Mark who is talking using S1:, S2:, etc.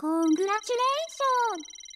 S1: コングラチュレーション